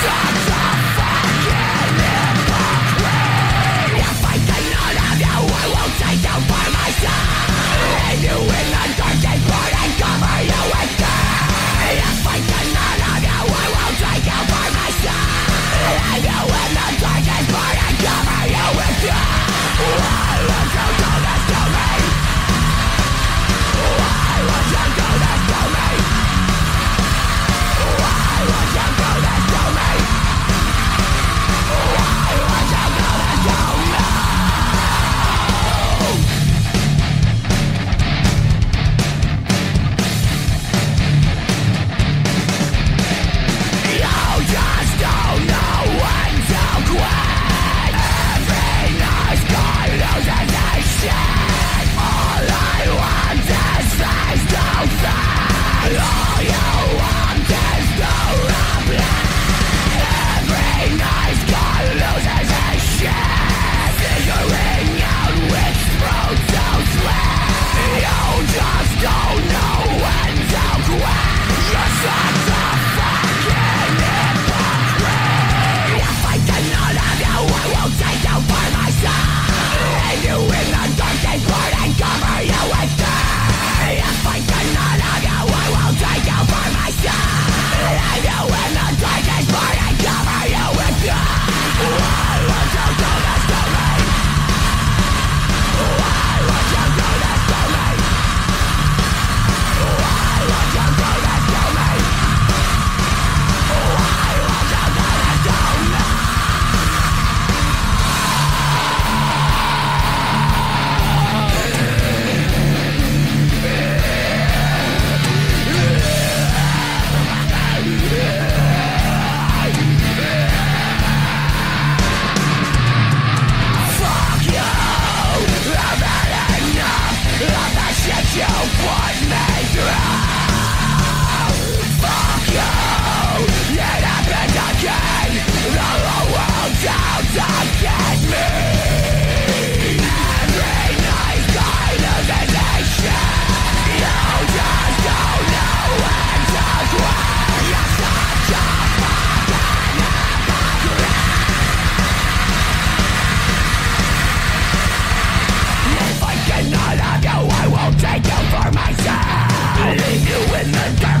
Stop! was made to and then